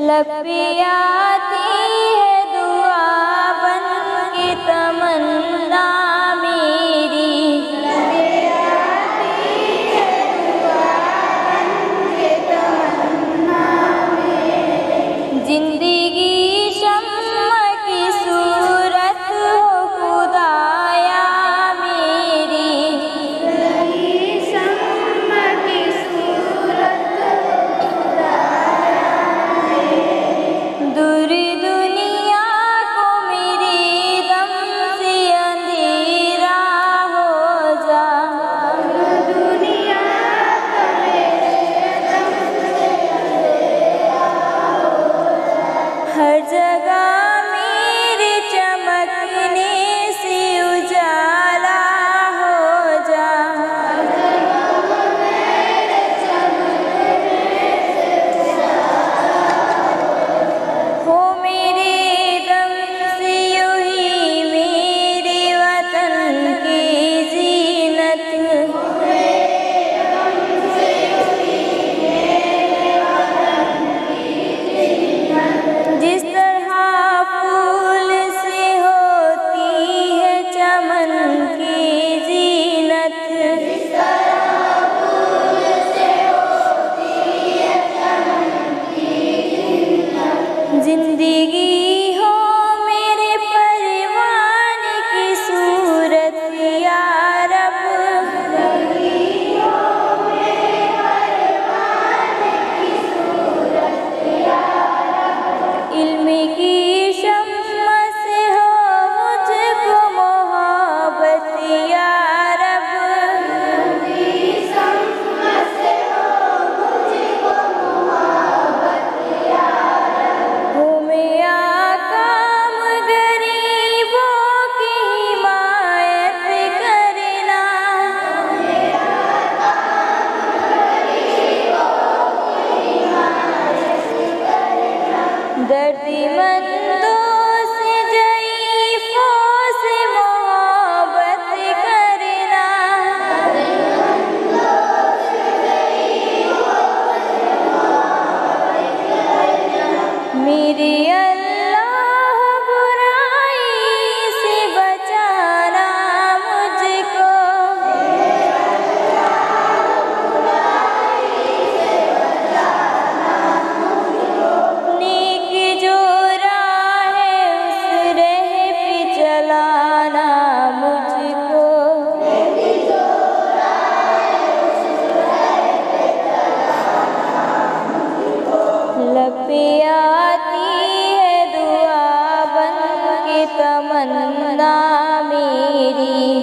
लपियाती है। जिंदगी धरती मन पे आती है दुआ बन के तमन्ना मेरी।